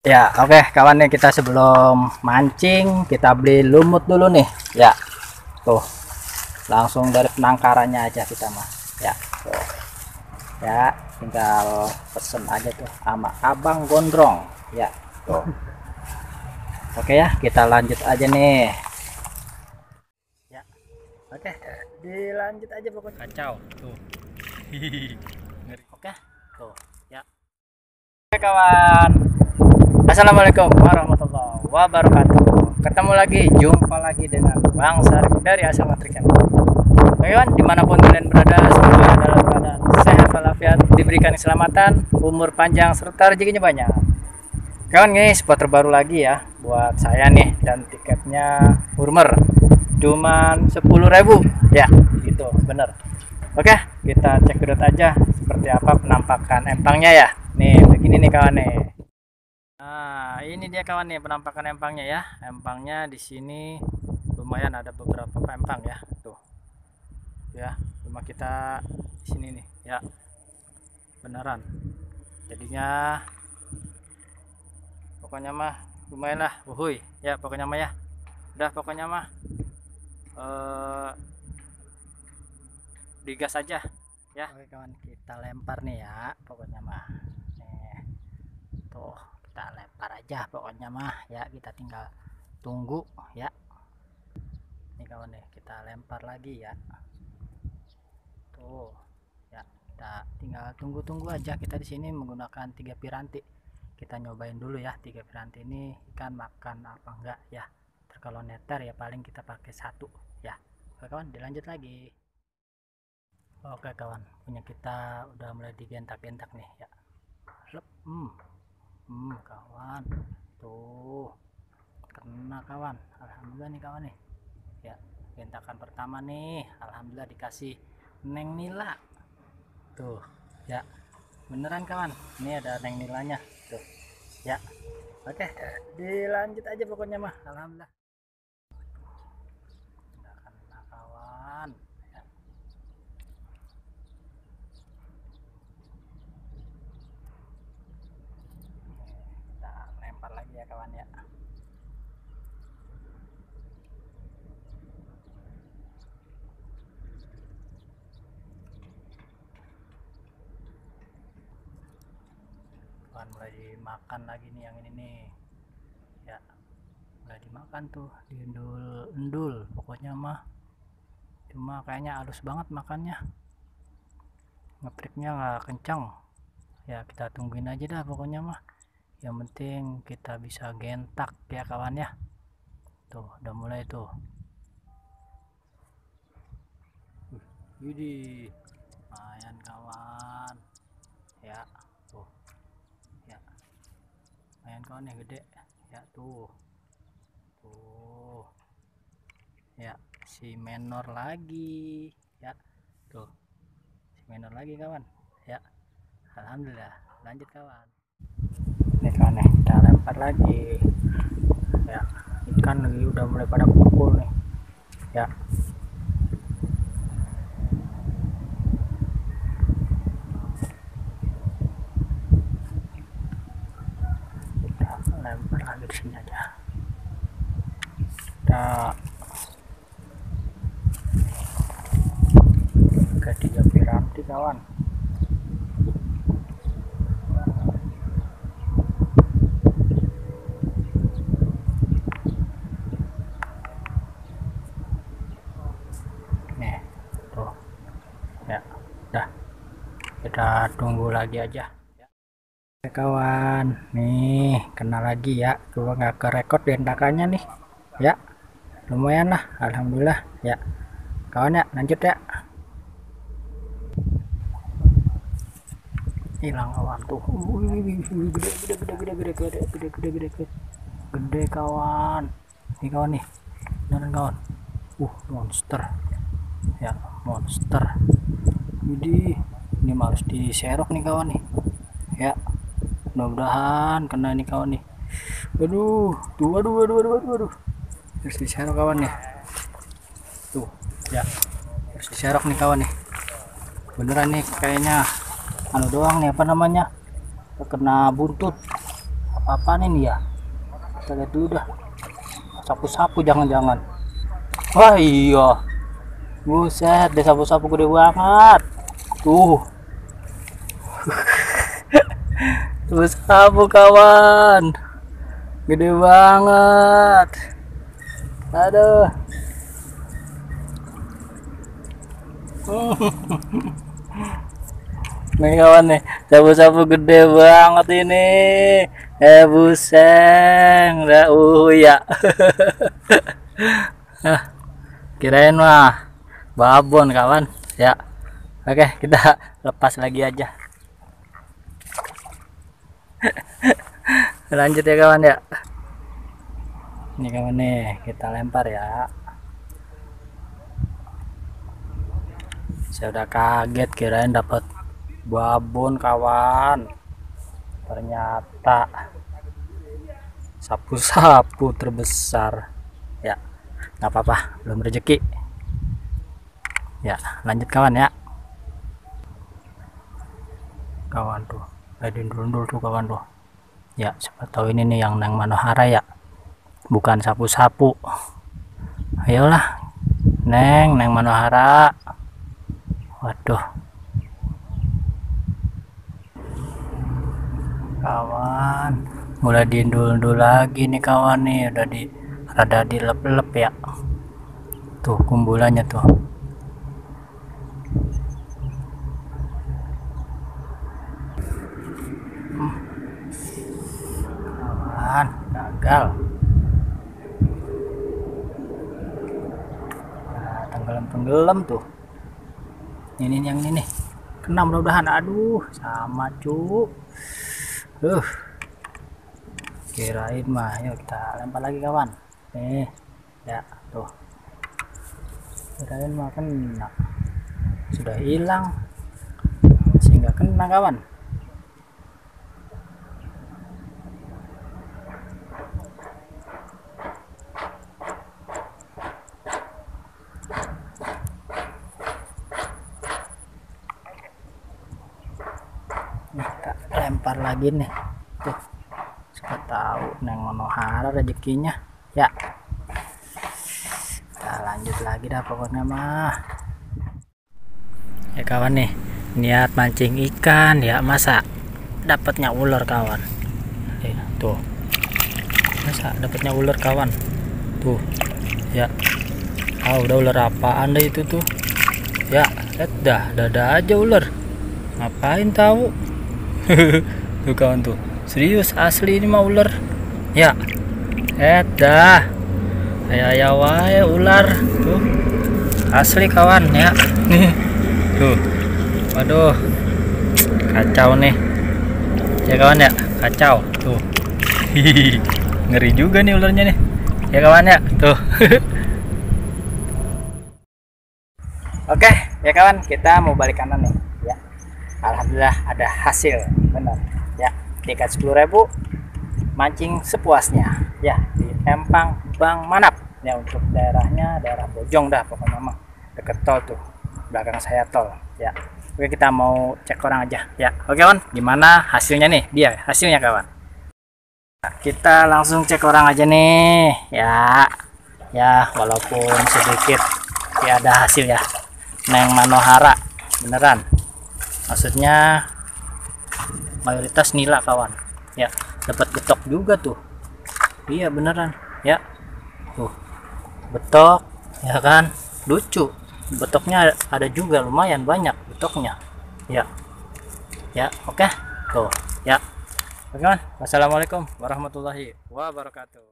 Ya, oke kawan nih kita sebelum mancing kita beli lumut dulu nih. Ya. Tuh. Langsung dari penangkarannya aja kita mah. Ya, tuh. Ya, tinggal pesen aja tuh sama Abang Gondrong. Ya, tuh. Oke ya, kita lanjut aja nih. Ya. Oke, dilanjut aja pokoknya. Kacau, tuh. Oke, tuh. Ya. Oke kawan, Assalamualaikum warahmatullahi wabarakatuh. Ketemu lagi, jumpa lagi dengan Bang Sarif dari Asal Matrikan Kawan, di mana pun kalian berada Semoga dalam keadaan sehat walafiat Diberikan keselamatan, umur panjang Serta rezekinya banyak. Kawan, ini spot terbaru lagi ya Buat saya nih, dan tiketnya Hurmer. Cuman 10.000 Ya, gitu, bener. Oke, kita cek dulu aja Seperti apa penampakan empangnya ya. Nih, begini nih kawan nih Nah, ini dia kawan nih penampakan empangnya ya. Empangnya di sini lumayan ada beberapa empang ya. Tuh. Ya, rumah kita di sini nih, ya. Beneran. Jadinya pokoknya mah lumayan lah, wuhui. Ya, pokoknya mah ya. Udah pokoknya mah eh digas aja ya. Oke kawan, kita lempar nih ya, pokoknya mah. Nih. Tuh kita lempar aja pokoknya mah. Ya kita tinggal tunggu ya. Ini kawan nih kita lempar lagi ya. Tuh ya. Kita tinggal tunggu-tunggu aja. Kita di sini menggunakan tiga piranti. Kita nyobain dulu ya tiga piranti ini. Ikan makan apa enggak ya. Kalau neter ya paling kita pakai satu ya. Oke kawan dilanjut lagi. Oke kawan. Punya kita udah mulai digentak-gentak nih ya. Hmm hmm kawan. Tuh. Kena kawan. Alhamdulillah nih kawan nih. Ya gentakan pertama nih. Alhamdulillah dikasih neng nila. Tuh ya. Beneran kawan? Ini ada neng nilanya. Tuh ya. Oke dilanjut aja pokoknya mah. Alhamdulillah kena kawan ya. lempar lagi ya kawan ya kawan mulai dimakan lagi nih yang ini nih. Ya mulai dimakan tuh diendul endul pokoknya mah. Cuma kayaknya halus banget makannya. Ngepriknya nggak kencang ya kita tungguin aja dah pokoknya mah. Yang penting kita bisa gentak ya kawan ya. Tuh udah mulai tuh. Widih lumayan kawan ya tuh ya kawan yang gede. Ya tuh. Tuh. Ya si menor lagi. Ya tuh. Si menor lagi kawan. Ya Alhamdulillah. Lanjut kawan. Ini kawan nih kita lempar lagi. Ya ikan lagi udah mulai pada kumpul nih. Ya kita di sini aja. Kita ke tiga piranti kawan. Nih tuh. Ya udah kita tunggu lagi aja kawan nih kena lagi ya. Coba nggak ke record dentakannya nih. Ya lumayan lah Alhamdulillah. Ya kawan ya lanjut ya. Hilang kawan tuh. Gede gede gede gede gede gede gede gede gede kawan. Nih kawan nih. Beneran kawan. Uh monster. Ya monster. Jadi ini harus diserok nih kawan nih. Ya mudah-mudahan kena nih kawan nih. Aduh tuh aduh aduh aduh, aduh. harus diserok kawan nih. Tuh ya. Harus diserok nih kawan nih. Beneran nih kayaknya anu doang nih apa namanya? Kena buntut. Apa nih ya? Kita lihat dulu dah. Sapu-sapu jangan-jangan. Wah iya. Buset deh sapu-sapu gede banget. Tuh tuh sapu kawan. Gede banget. Aduh. Nih kawan nih. Sapu-sapu gede banget ini. Eh buseng. Dah uh ya kirain mah babon kawan. Ya. Oke kita lepas lagi aja lanjut ya kawan ya. Ini kawan nih kita lempar ya. Saya udah kaget kirain dapat babon kawan. Ternyata sapu-sapu terbesar. Ya nggak apa-apa belum rezeki. Ya lanjut kawan ya. Kawan tuh dulu tuh kawan tuh. Ya siapa tahu ini nih yang nang manohara ya. Bukan sapu-sapu. Ayolah neng neng manohara. Waduh. Kawan mulai diindul-indul lagi nih kawan nih. Udah di rada dilep-lep ya. Tuh kumpulannya tuh Kawan gagal. Nah, tenggelam-tenggelam tuh. Ini yang ini kena mudah-mudahan. Aduh sama cuk. Uh kirain mah yuk kita lempar lagi kawan. Nih ya tuh. Kirain mah kena. Sudah hilang. Sehingga kena kawan Nih, kita lagi nih? Tuh siapa tahu neng monohara rezekinya. Ya. Kita lanjut lagi dah pokoknya mah. Ya kawan nih niat mancing ikan ya masa dapatnya ular kawan? Eh, tuh. Masa dapatnya ular kawan? Tuh. Ya. Ah udah ular apaan deh itu tuh? Ya lihat dah dada aja ular. Ngapain tahu tuh kawan tuh. Serius asli ini mah ular. Ya. Eh dah. Ayah ayah wae ular. Tuh. Asli kawan ya. Nih. Tuh. Waduh. Kacau nih. Ya kawan ya. Kacau. Tuh. Ngeri juga nih ularnya nih. Ya kawan ya. Tuh. Oke ya kawan. Kita mau balik kanan nih. Ya. Alhamdulillah ada hasil. Benar ya tiket 10.000 mancing sepuasnya. Ya di Empang Bang Manap. Ya untuk daerahnya daerah Bojong dah pokoknya mah. Deket tol tuh belakang saya tol. Ya oke kita mau cek orang aja. Ya oke kawan gimana hasilnya nih? Dia hasilnya kawan. Kita langsung cek orang aja nih. Ya ya walaupun sedikit ya ada hasil ya. Neng Manohara beneran. Maksudnya mayoritas nila kawan. Ya dapat betok juga tuh. Iya beneran. Ya. Tuh. Betok ya kan? Lucu. Betoknya ada juga lumayan banyak betoknya ya. Ya oke. Tuh. Ya. Oke wassalamualaikum warahmatullahi wabarakatuh